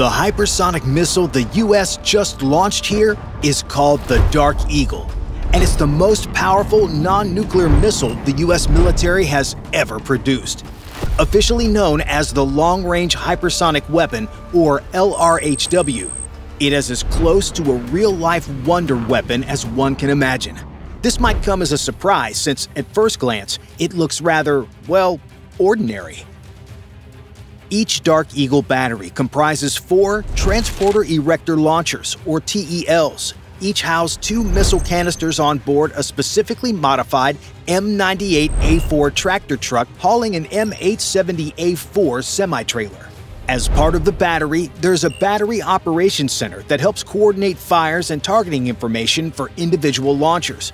The hypersonic missile the US just launched here is called the Dark Eagle, and it's the most powerful non-nuclear missile the US military has ever produced. Officially known as the Long Range Hypersonic Weapon, or LRHW, it is as close to a real-life wonder weapon as one can imagine. This might come as a surprise since, at first glance, it looks rather, well, ordinary. Each Dark Eagle battery comprises four Transporter Erector Launchers, or TELs. Each house two missile canisters on board a specifically modified M98A4 tractor truck hauling an M870A4 semi-trailer. As part of the battery, there's a battery operations center that helps coordinate fires and targeting information for individual launchers.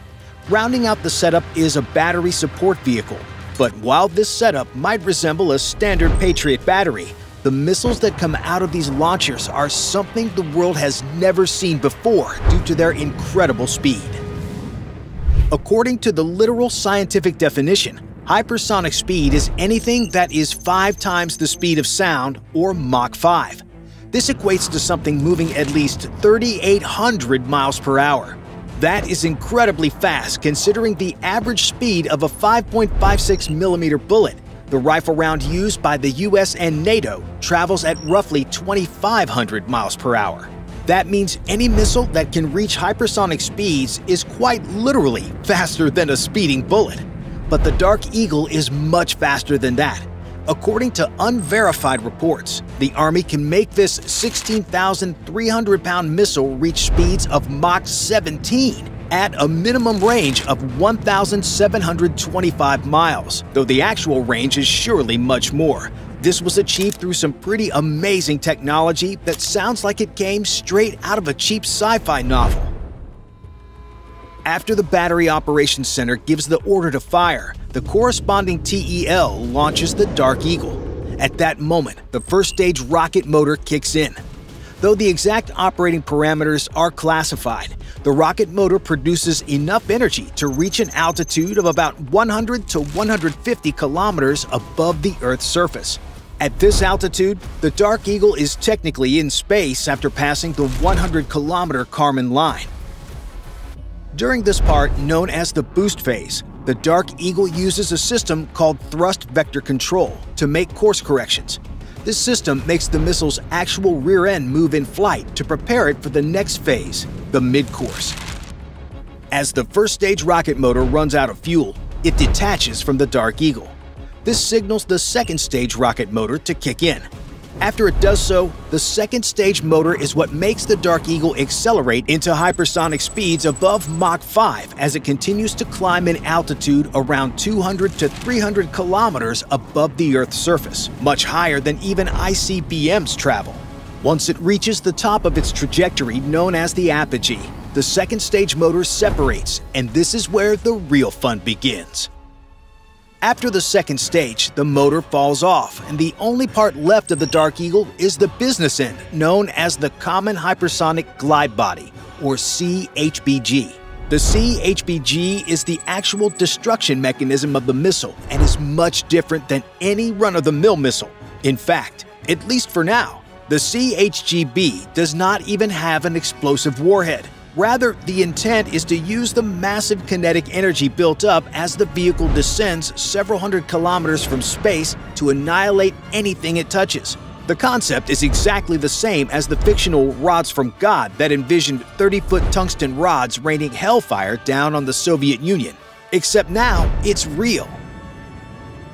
Rounding out the setup is a battery support vehicle but while this setup might resemble a standard Patriot battery, the missiles that come out of these launchers are something the world has never seen before due to their incredible speed. According to the literal scientific definition, hypersonic speed is anything that is five times the speed of sound, or Mach 5. This equates to something moving at least 3,800 miles per hour. That is incredibly fast considering the average speed of a 5.56mm bullet. The rifle round used by the US and NATO travels at roughly 2,500 miles per hour. That means any missile that can reach hypersonic speeds is quite literally faster than a speeding bullet. But the Dark Eagle is much faster than that. According to unverified reports, the Army can make this 16,300 pound missile reach speeds of Mach 17 at a minimum range of 1,725 miles, though the actual range is surely much more. This was achieved through some pretty amazing technology that sounds like it came straight out of a cheap sci fi novel. After the Battery Operations Center gives the order to fire, the corresponding TEL launches the Dark Eagle. At that moment, the first stage rocket motor kicks in. Though the exact operating parameters are classified, the rocket motor produces enough energy to reach an altitude of about 100 to 150 kilometers above the Earth's surface. At this altitude, the Dark Eagle is technically in space after passing the 100 kilometer Kármán line. During this part, known as the boost phase, the Dark Eagle uses a system called thrust vector control to make course corrections. This system makes the missile's actual rear end move in flight to prepare it for the next phase, the mid-course. As the first stage rocket motor runs out of fuel, it detaches from the Dark Eagle. This signals the second stage rocket motor to kick in, after it does so, the second stage motor is what makes the Dark Eagle accelerate into hypersonic speeds above Mach 5 as it continues to climb in altitude around 200 to 300 kilometers above the Earth's surface, much higher than even ICBMs travel. Once it reaches the top of its trajectory known as the apogee, the second stage motor separates, and this is where the real fun begins. After the second stage, the motor falls off, and the only part left of the Dark Eagle is the business end, known as the Common Hypersonic Glide Body, or CHGB. The CHGB is the actual destruction mechanism of the missile and is much different than any run of the mill missile. In fact, at least for now, the CHGB does not even have an explosive warhead. Rather, the intent is to use the massive kinetic energy built up as the vehicle descends several hundred kilometers from space to annihilate anything it touches. The concept is exactly the same as the fictional Rods from God that envisioned 30 foot tungsten rods raining hellfire down on the Soviet Union. Except now, it's real.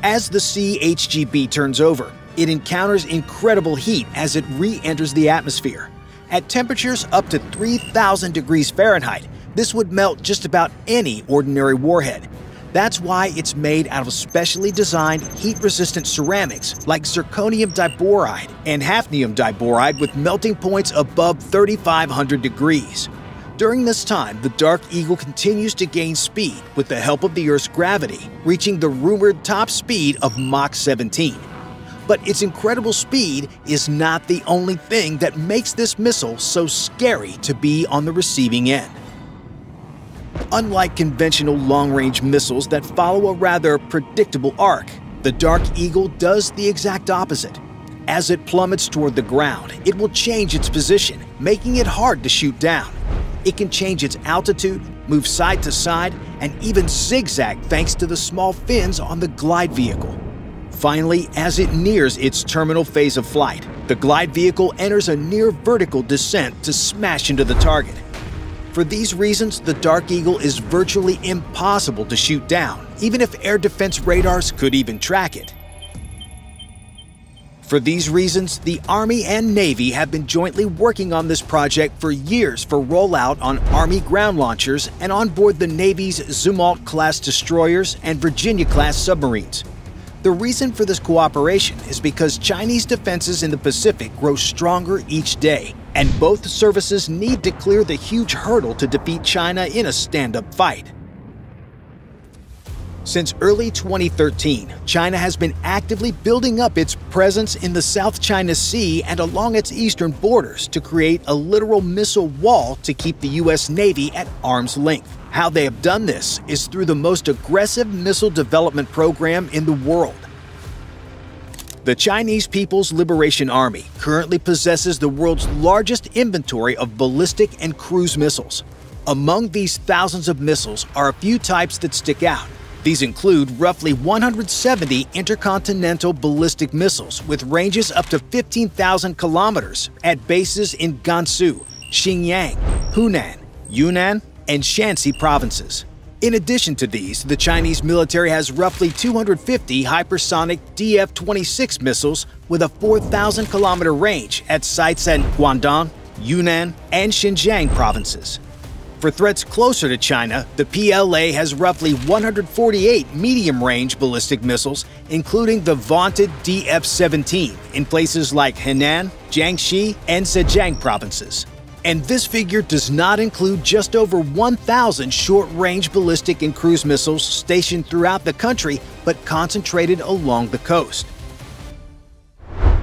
As the CHGB turns over, it encounters incredible heat as it re enters the atmosphere. At temperatures up to 3,000 degrees Fahrenheit, this would melt just about any ordinary warhead. That's why it's made out of specially designed heat-resistant ceramics like zirconium diboride and hafnium diboride with melting points above 3,500 degrees. During this time, the Dark Eagle continues to gain speed with the help of the Earth's gravity, reaching the rumored top speed of Mach 17. But its incredible speed is not the only thing that makes this missile so scary to be on the receiving end. Unlike conventional long-range missiles that follow a rather predictable arc, the Dark Eagle does the exact opposite. As it plummets toward the ground, it will change its position, making it hard to shoot down. It can change its altitude, move side to side, and even zigzag thanks to the small fins on the glide vehicle. Finally, as it nears its terminal phase of flight, the glide vehicle enters a near vertical descent to smash into the target. For these reasons, the Dark Eagle is virtually impossible to shoot down, even if air defense radars could even track it. For these reasons, the Army and Navy have been jointly working on this project for years for rollout on Army ground launchers and on board the Navy's Zumwalt class destroyers and Virginia class submarines. The reason for this cooperation is because Chinese defenses in the Pacific grow stronger each day, and both services need to clear the huge hurdle to defeat China in a stand up fight. Since early 2013, China has been actively building up its presence in the South China Sea and along its eastern borders to create a literal missile wall to keep the U.S. Navy at arm's length. How they have done this is through the most aggressive missile development program in the world. The Chinese People's Liberation Army currently possesses the world's largest inventory of ballistic and cruise missiles. Among these thousands of missiles are a few types that stick out. These include roughly 170 intercontinental ballistic missiles with ranges up to 15,000 kilometers at bases in Gansu, Xinjiang, Hunan, Yunnan, and Shanxi provinces. In addition to these, the Chinese military has roughly 250 hypersonic DF 26 missiles with a 4,000 kilometer range at sites in Guangdong, Yunnan, and Xinjiang provinces. For threats closer to China, the PLA has roughly 148 medium range ballistic missiles, including the vaunted DF 17 in places like Henan, Jiangxi, and Zhejiang provinces. And this figure does not include just over 1,000 short range ballistic and cruise missiles stationed throughout the country but concentrated along the coast.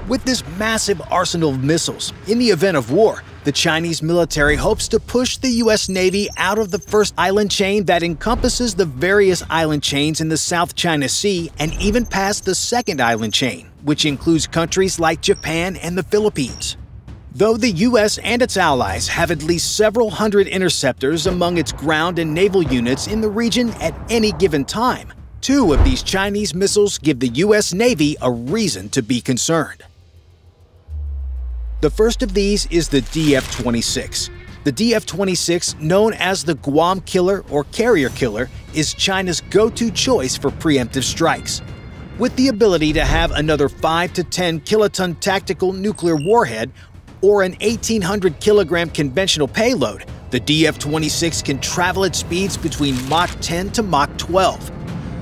With this massive arsenal of missiles, in the event of war, the Chinese military hopes to push the U.S. Navy out of the first island chain that encompasses the various island chains in the South China Sea and even past the second island chain, which includes countries like Japan and the Philippines. Though the U.S. and its allies have at least several hundred interceptors among its ground and naval units in the region at any given time, two of these Chinese missiles give the U.S. Navy a reason to be concerned. The first of these is the DF 26. The DF 26, known as the Guam Killer or Carrier Killer, is China's go to choice for preemptive strikes. With the ability to have another 5 to 10 kiloton tactical nuclear warhead or an 1800 kilogram conventional payload, the DF 26 can travel at speeds between Mach 10 to Mach 12.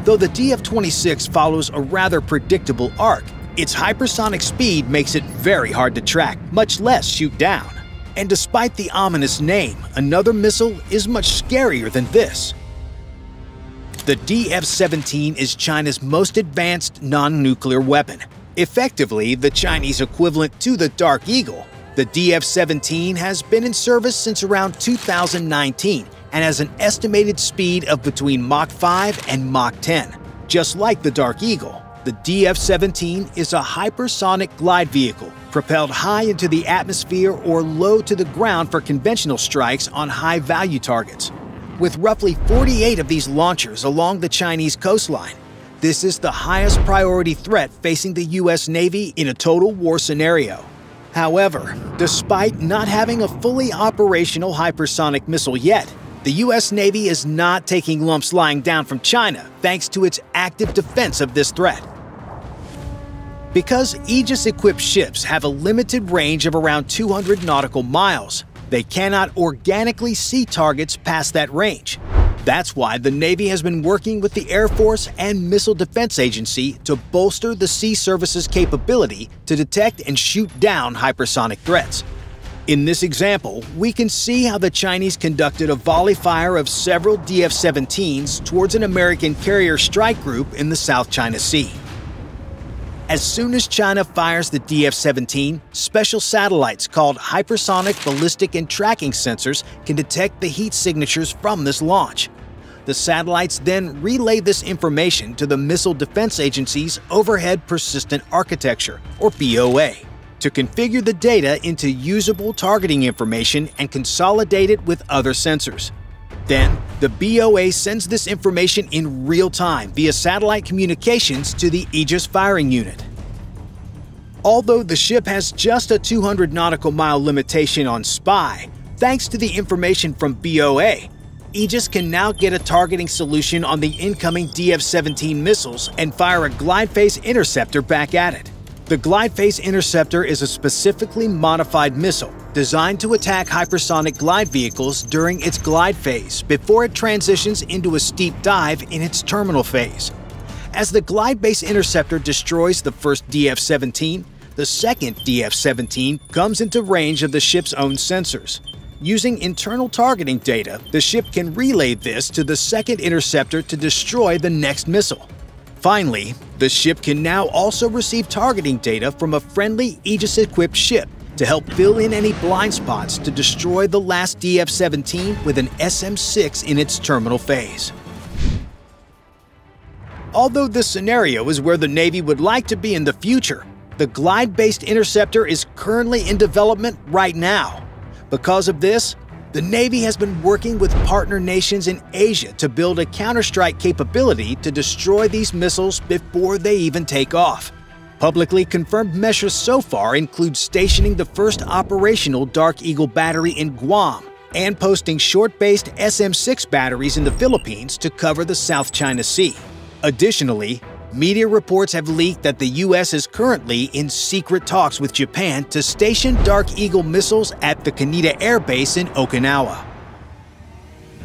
Though the DF 26 follows a rather predictable arc, its hypersonic speed makes it very hard to track, much less shoot down. And despite the ominous name, another missile is much scarier than this. The DF 17 is China's most advanced non nuclear weapon. Effectively, the Chinese equivalent to the Dark Eagle, the DF 17 has been in service since around 2019 and has an estimated speed of between Mach 5 and Mach 10. Just like the Dark Eagle, the DF 17 is a hypersonic glide vehicle propelled high into the atmosphere or low to the ground for conventional strikes on high value targets. With roughly 48 of these launchers along the Chinese coastline, this is the highest priority threat facing the U.S. Navy in a total war scenario. However, despite not having a fully operational hypersonic missile yet, the U.S. Navy is not taking lumps lying down from China thanks to its active defense of this threat. Because Aegis equipped ships have a limited range of around 200 nautical miles, they cannot organically see targets past that range. That's why the Navy has been working with the Air Force and Missile Defense Agency to bolster the Sea Service's capability to detect and shoot down hypersonic threats. In this example, we can see how the Chinese conducted a volley fire of several DF 17s towards an American carrier strike group in the South China Sea. As soon as China fires the DF 17, special satellites called hypersonic ballistic and tracking sensors can detect the heat signatures from this launch. The satellites then relay this information to the Missile Defense Agency's Overhead Persistent Architecture, or BOA, to configure the data into usable targeting information and consolidate it with other sensors. Then, the BOA sends this information in real time via satellite communications to the Aegis firing unit. Although the ship has just a 200 nautical mile limitation on SPY, thanks to the information from BOA, Aegis can now get a targeting solution on the incoming DF-17 missiles and fire a glide phase interceptor back at it. The glide phase interceptor is a specifically modified missile designed to attack hypersonic glide vehicles during its glide phase before it transitions into a steep dive in its terminal phase. As the glide phase interceptor destroys the first DF 17, the second DF 17 comes into range of the ship's own sensors. Using internal targeting data, the ship can relay this to the second interceptor to destroy the next missile. Finally, the ship can now also receive targeting data from a friendly Aegis equipped ship to help fill in any blind spots to destroy the last DF 17 with an SM 6 in its terminal phase. Although this scenario is where the Navy would like to be in the future, the glide based interceptor is currently in development right now. Because of this, the Navy has been working with partner nations in Asia to build a counterstrike capability to destroy these missiles before they even take off. Publicly confirmed measures so far include stationing the first operational Dark Eagle battery in Guam and posting short-based SM-6 batteries in the Philippines to cover the South China Sea. Additionally, media reports have leaked that the U.S. is currently in secret talks with Japan to station Dark Eagle missiles at the Kadena Air Base in Okinawa.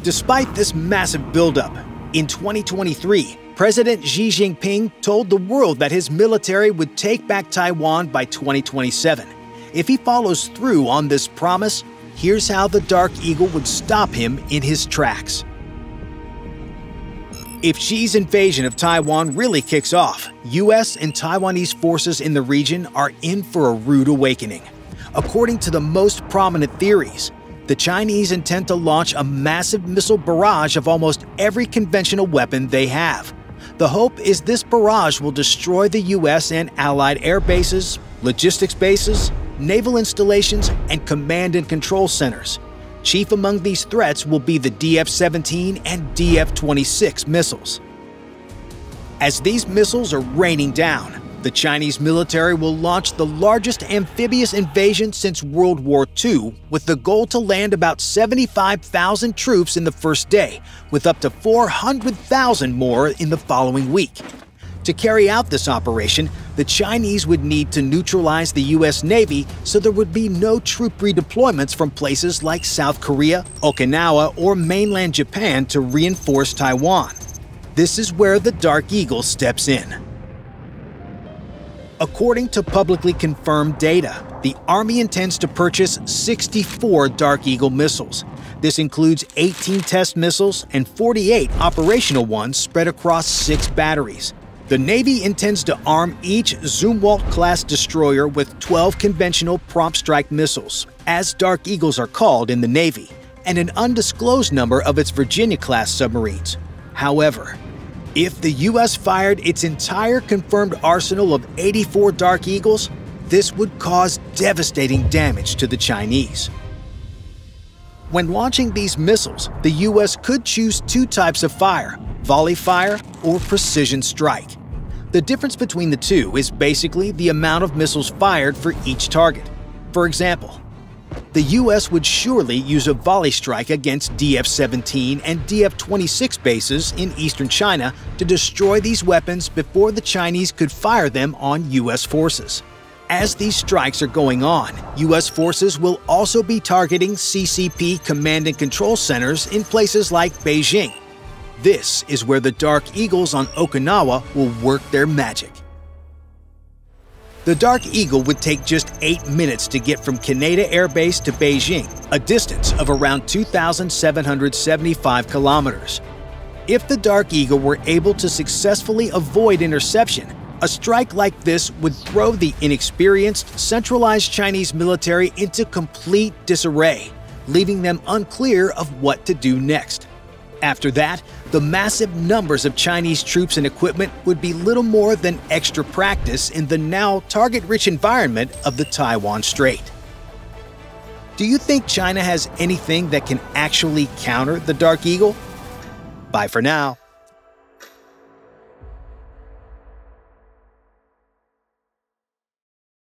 Despite this massive buildup, in 2023, President Xi Jinping told the world that his military would take back Taiwan by 2027. If he follows through on this promise, here's how the Dark Eagle would stop him in his tracks. If Xi's invasion of Taiwan really kicks off, US and Taiwanese forces in the region are in for a rude awakening. According to the most prominent theories, the Chinese intend to launch a massive missile barrage of almost every conventional weapon they have. The hope is this barrage will destroy the U.S. and Allied air bases, logistics bases, naval installations, and command and control centers. Chief among these threats will be the DF 17 and DF 26 missiles. As these missiles are raining down, the Chinese military will launch the largest amphibious invasion since World War II with the goal to land about 75,000 troops in the first day, with up to 400,000 more in the following week. To carry out this operation, the Chinese would need to neutralize the U.S. Navy so there would be no troop redeployments from places like South Korea, Okinawa, or mainland Japan to reinforce Taiwan. This is where the Dark Eagle steps in. According to publicly confirmed data, the Army intends to purchase 64 Dark Eagle missiles. This includes 18 test missiles and 48 operational ones spread across six batteries. The Navy intends to arm each Zumwalt-class destroyer with 12 conventional prompt strike missiles, as Dark Eagles are called in the Navy, and an undisclosed number of its Virginia-class submarines. However, if the US fired its entire confirmed arsenal of 84 Dark Eagles, this would cause devastating damage to the Chinese. When launching these missiles, the US could choose two types of fire volley fire or precision strike. The difference between the two is basically the amount of missiles fired for each target. For example, the US would surely use a volley strike against DF 17 and DF 26 bases in eastern China to destroy these weapons before the Chinese could fire them on US forces. As these strikes are going on, US forces will also be targeting CCP command and control centers in places like Beijing. This is where the Dark Eagles on Okinawa will work their magic. The Dark Eagle would take just 8 minutes to get from Kadena Air Base to Beijing, a distance of around 2,775 kilometers. If the Dark Eagle were able to successfully avoid interception, a strike like this would throw the inexperienced, centralized Chinese military into complete disarray, leaving them unclear of what to do next. After that, the massive numbers of Chinese troops and equipment would be little more than extra practice in the now target rich environment of the Taiwan Strait. Do you think China has anything that can actually counter the Dark Eagle? Bye for now.